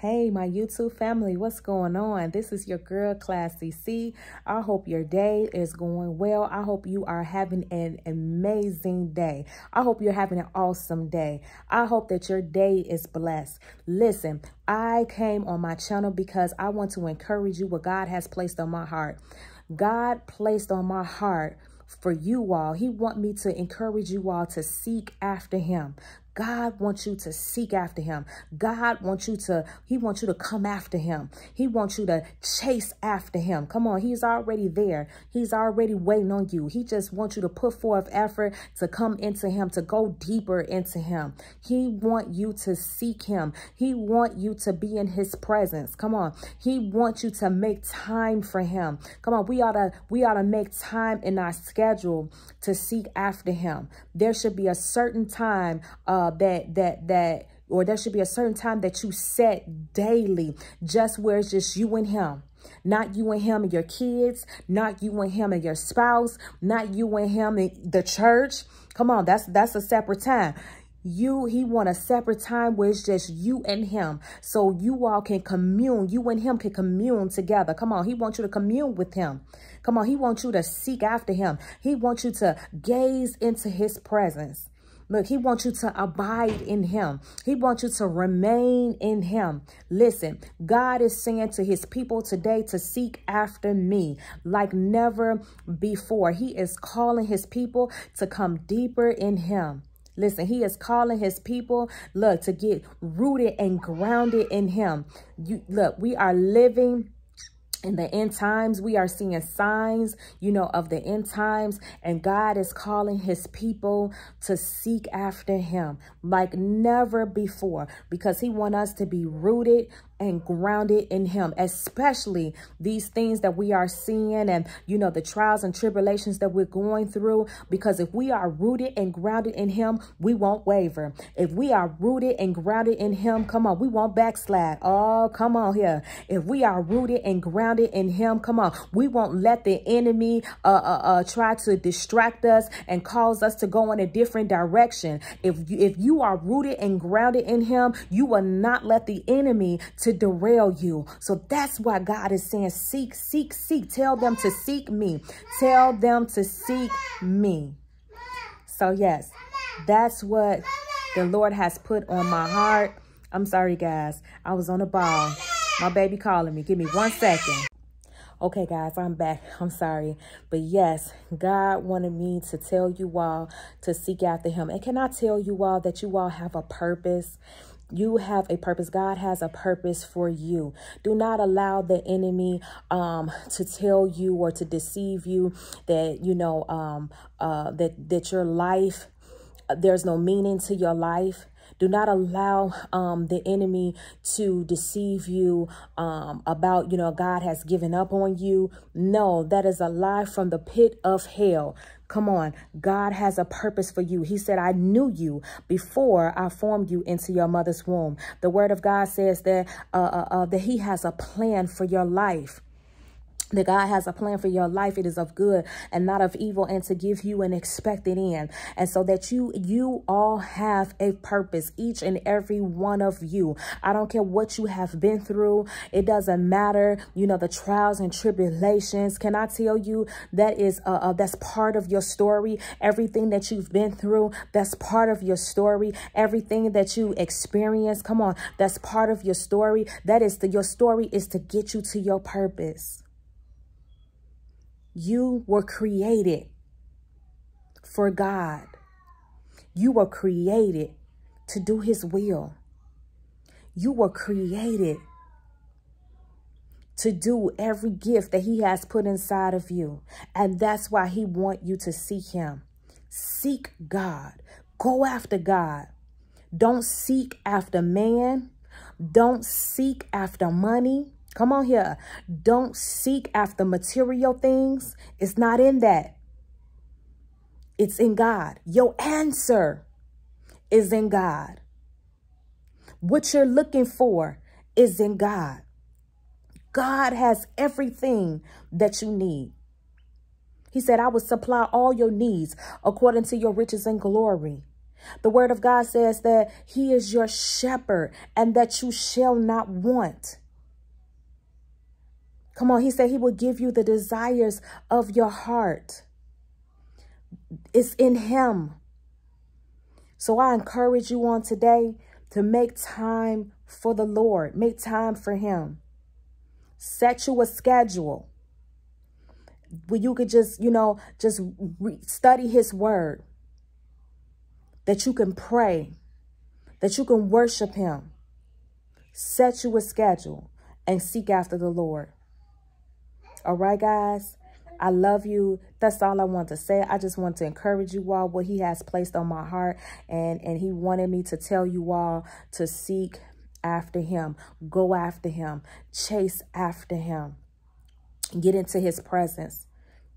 Hey, my YouTube family, what's going on? This is your girl, Classy C. I hope your day is going well. I hope you are having an amazing day. I hope you're having an awesome day. I hope that your day is blessed. Listen, I came on my channel because I want to encourage you what God has placed on my heart. God placed on my heart for you all. He want me to encourage you all to seek after him. God wants you to seek after him. God wants you to, he wants you to come after him. He wants you to chase after him. Come on, he's already there. He's already waiting on you. He just wants you to put forth effort to come into him, to go deeper into him. He want you to seek him. He want you to be in his presence. Come on. He wants you to make time for him. Come on, we ought to, we ought to make time in our schedule to seek after him. There should be a certain time, uh, that that that or there should be a certain time that you set daily just where it's just you and him. Not you and him and your kids not you and him and your spouse not you and him and the church. Come on that's that's a separate time. You he want a separate time where it's just you and him. So you all can commune you and him can commune together. Come on he wants you to commune with him. Come on he wants you to seek after him. He wants you to gaze into his presence Look, he wants you to abide in him. He wants you to remain in him. Listen, God is saying to his people today to seek after me like never before. He is calling his people to come deeper in him. Listen, he is calling his people, look, to get rooted and grounded in him. You Look, we are living in the end times we are seeing signs you know of the end times and god is calling his people to seek after him like never before because he want us to be rooted and grounded in him, especially these things that we are seeing and, you know, the trials and tribulations that we're going through. Because if we are rooted and grounded in him, we won't waver. If we are rooted and grounded in him, come on, we won't backslide. Oh, come on here. If we are rooted and grounded in him, come on, we won't let the enemy uh, uh, uh, try to distract us and cause us to go in a different direction. If you, if you are rooted and grounded in him, you will not let the enemy to to derail you. So that's why God is saying, seek, seek, seek. Tell them to seek me. Tell them to seek me. So yes, that's what the Lord has put on my heart. I'm sorry, guys. I was on a ball. My baby calling me. Give me one second. Okay, guys, I'm back. I'm sorry. But yes, God wanted me to tell you all to seek after him. And can I tell you all that you all have a purpose? You have a purpose. God has a purpose for you. Do not allow the enemy um to tell you or to deceive you that you know um uh that that your life uh, there's no meaning to your life do not allow um, the enemy to deceive you um, about, you know, God has given up on you. No, that is a lie from the pit of hell. Come on. God has a purpose for you. He said, I knew you before I formed you into your mother's womb. The word of God says that, uh, uh, uh, that he has a plan for your life that God has a plan for your life. It is of good and not of evil and to give you an expected end. And so that you, you all have a purpose, each and every one of you. I don't care what you have been through. It doesn't matter, you know, the trials and tribulations. Can I tell you that is, uh, uh, that's part of your story. Everything that you've been through, that's part of your story. Everything that you experience, come on, that's part of your story. That is the, your story is to get you to your purpose. You were created for God. You were created to do his will. You were created to do every gift that he has put inside of you. And that's why he want you to seek him. Seek God. Go after God. Don't seek after man. Don't seek after money. Come on here. Don't seek after material things. It's not in that. It's in God. Your answer is in God. What you're looking for is in God. God has everything that you need. He said, I will supply all your needs according to your riches and glory. The word of God says that he is your shepherd and that you shall not want. Come on, he said he will give you the desires of your heart. It's in him. So I encourage you on today to make time for the Lord. Make time for him. Set you a schedule where you could just, you know, just study his word. That you can pray. That you can worship him. Set you a schedule and seek after the Lord. All right, guys? I love you. That's all I want to say. I just want to encourage you all what he has placed on my heart. And, and he wanted me to tell you all to seek after him. Go after him. Chase after him. Get into his presence.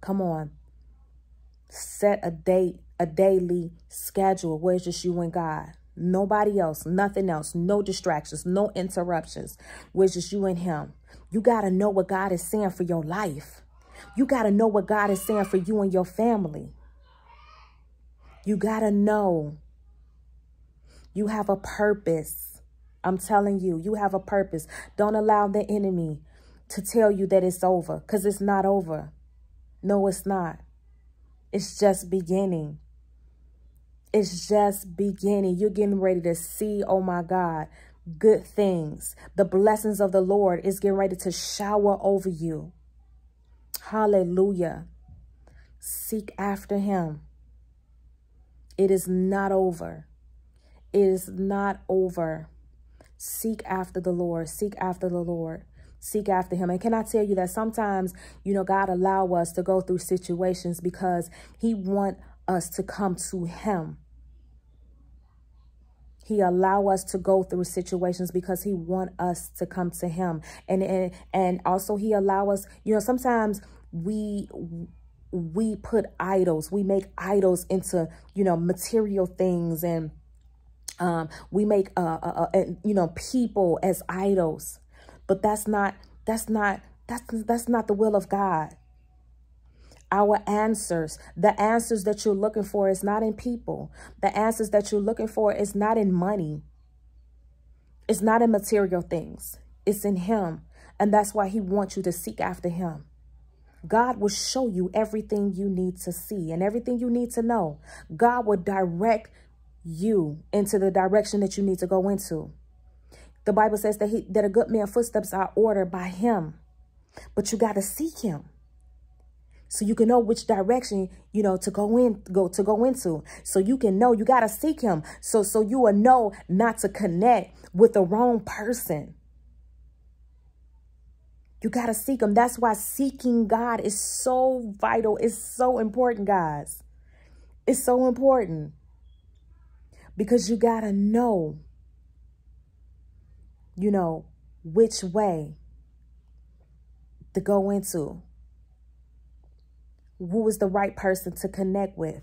Come on. Set a date, a daily schedule where it's just you and God. Nobody else, nothing else, no distractions, no interruptions. Where it's just you and him. You got to know what God is saying for your life. You got to know what God is saying for you and your family. You got to know you have a purpose. I'm telling you, you have a purpose. Don't allow the enemy to tell you that it's over because it's not over. No, it's not. It's just beginning. It's just beginning. You're getting ready to see, oh my God, good things. The blessings of the Lord is getting ready to shower over you. Hallelujah. Seek after him. It is not over. It is not over. Seek after the Lord. Seek after the Lord. Seek after him. And can I tell you that sometimes, you know, God allow us to go through situations because he want us to come to him. He allow us to go through situations because he want us to come to him. And, and, and also he allow us, you know, sometimes we we put idols we make idols into you know material things and um we make uh, uh, uh you know people as idols but that's not that's not that's that's not the will of god our answers the answers that you're looking for is not in people the answers that you're looking for is not in money it's not in material things it's in him and that's why he wants you to seek after him God will show you everything you need to see and everything you need to know. God will direct you into the direction that you need to go into. The Bible says that he that a good man's footsteps are ordered by him. But you got to seek him. So you can know which direction, you know, to go in, go to go into. So you can know you got to seek him. So so you will know not to connect with the wrong person. You got to seek him. That's why seeking God is so vital. It's so important, guys. It's so important. Because you got to know, you know, which way to go into. Who is the right person to connect with?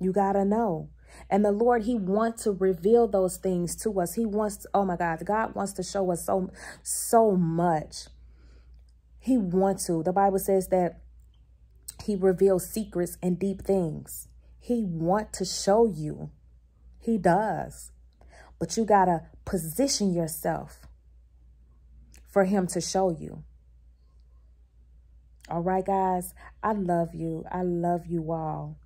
You got to know. And the Lord, he wants to reveal those things to us. He wants, oh my God, God wants to show us so, so much. He wants to. The Bible says that he reveals secrets and deep things. He want to show you. He does. But you got to position yourself for him to show you. All right, guys, I love you. I love you all.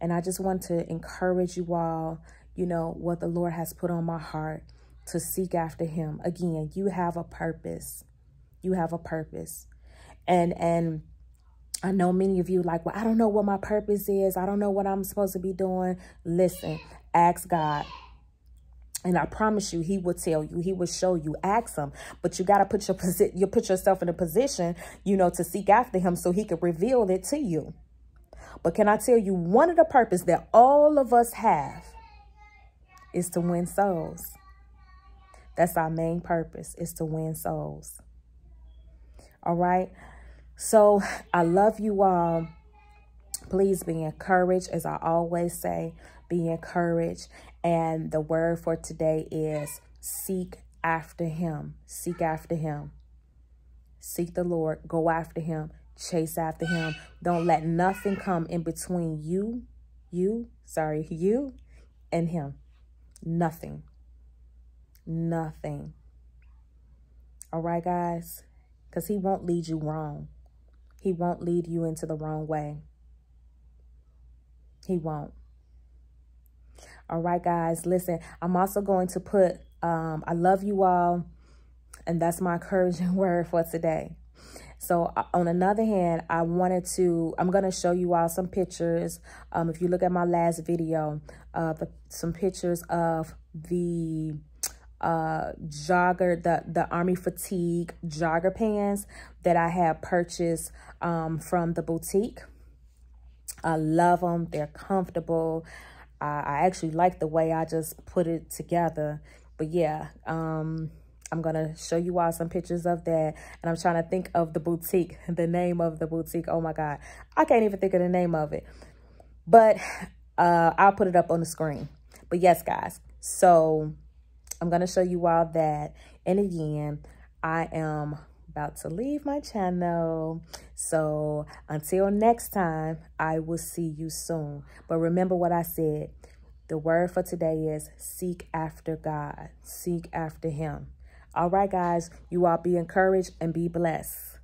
And I just want to encourage you all, you know, what the Lord has put on my heart to seek after him. Again, you have a purpose. You have a purpose. And, and I know many of you like, well, I don't know what my purpose is. I don't know what I'm supposed to be doing. Listen, ask God. And I promise you, he will tell you, he will show you, ask him. But you got to put your position, you put yourself in a position, you know, to seek after him so he can reveal it to you. But can I tell you, one of the purpose that all of us have is to win souls. That's our main purpose is to win souls. All right. So I love you all. Please be encouraged. As I always say, be encouraged. And the word for today is seek after him. Seek after him. Seek the Lord. Go after him. Chase after him. Don't let nothing come in between you, you, sorry, you and him. Nothing. Nothing. All right, guys? Because he won't lead you wrong. He won't lead you into the wrong way. He won't. All right, guys, listen, I'm also going to put, um, I love you all. And that's my encouraging word for today. So uh, on another hand, I wanted to, I'm going to show you all some pictures. Um, if you look at my last video, uh, the, some pictures of the uh jogger the the army fatigue jogger pants that i have purchased um from the boutique i love them they're comfortable I, actually like the way I just put it together. But yeah, um, I'm going to show you all some pictures of that. And I'm trying to think of the boutique, the name of the boutique. Oh my God. I can't even think of the name of it. But uh, I'll put it up on the screen. But yes, guys. So I'm going to show you all that. And again, I am about to leave my channel. So until next time, I will see you soon. But remember what I said. The word for today is seek after God. Seek after him. All right, guys. You all be encouraged and be blessed.